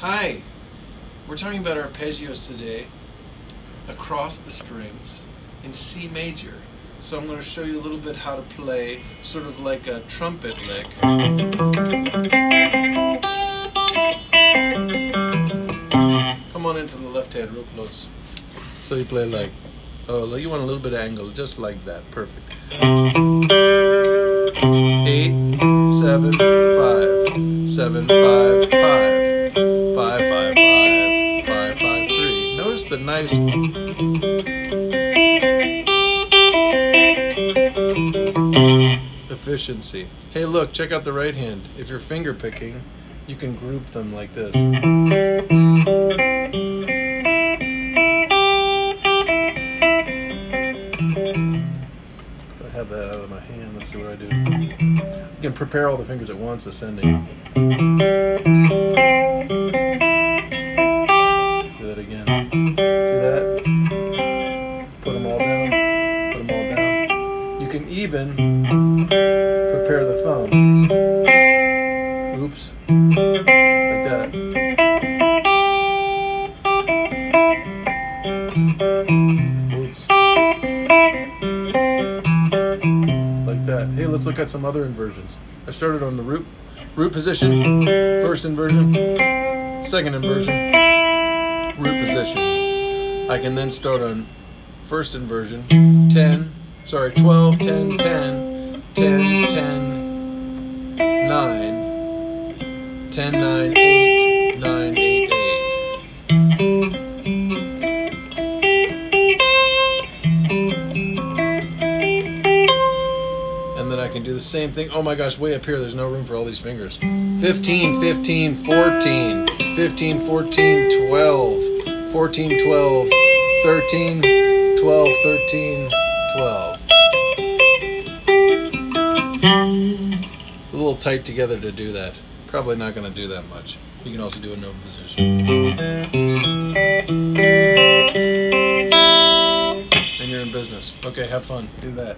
Hi, we're talking about arpeggios today across the strings in C major. So I'm going to show you a little bit how to play sort of like a trumpet lick. Come on into the left hand real close. So you play like, oh, you want a little bit of angle, just like that. Perfect. Eight, seven, five, seven, five, The nice. Efficiency. Hey, look, check out the right hand. If you're finger picking, you can group them like this. I have that out of my hand. Let's see what I do. You can prepare all the fingers at once, ascending. You can even prepare the thumb. Oops. Like that. Oops. Like that. Hey, let's look at some other inversions. I started on the root, root position, first inversion, second inversion, root position. I can then start on first inversion, 10, sorry, 12, 10, 10, 10, 10, 9, 10, 9, 8, 9, 8, 8. And I can do the same thing. Oh my gosh, way up here, there's no room for all these fingers. 15, 15, 14, 15, 14, 12, 14, 12, 13, 12, 13, 12. A little tight together to do that. Probably not going to do that much. You can also do a note position. And you're in business. Okay, have fun. Do that.